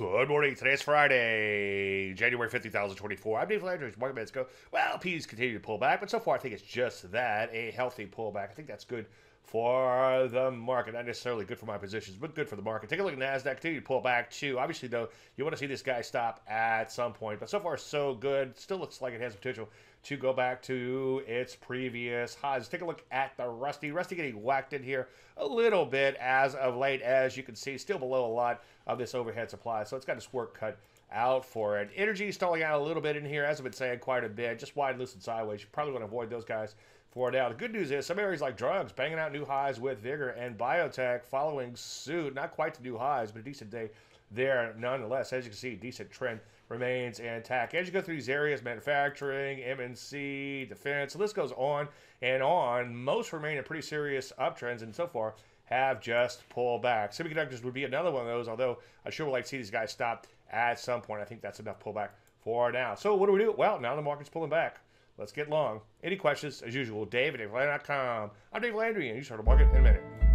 Good morning. Today's Friday, January 5th, 2024. I'm Dave Landry. Market minutes go. Well, P's continue to pull back, but so far I think it's just that a healthy pullback. I think that's good for the market. Not necessarily good for my positions, but good for the market. Take a look at NASDAQ. Continue to pull back too. Obviously, though, you want to see this guy stop at some point, but so far so good. Still looks like it has potential to go back to its previous highs. Take a look at the Rusty. Rusty getting whacked in here a little bit as of late, as you can see, still below a lot of this overhead supply. So it's got its work cut out for it. Energy stalling out a little bit in here, as I've been saying, quite a bit. Just wide, loose, and sideways. You probably want to avoid those guys for now. The good news is some areas like drugs banging out new highs with vigor, and biotech following suit. Not quite to new highs, but a decent day there nonetheless. As you can see, decent trend remains intact. As you go through these areas, manufacturing, MNC, defense, the list goes on and on. Most remain in pretty serious uptrends, and so far have just pulled back. Semiconductors would be another one of those, although I sure would like to see these guys stop at some point. I think that's enough pullback for now. So what do we do? Well, now the market's pulling back. Let's get long. Any questions, as usual, Dave at DaveLandry.com. I'm Dave Landry, and you start a market in a minute.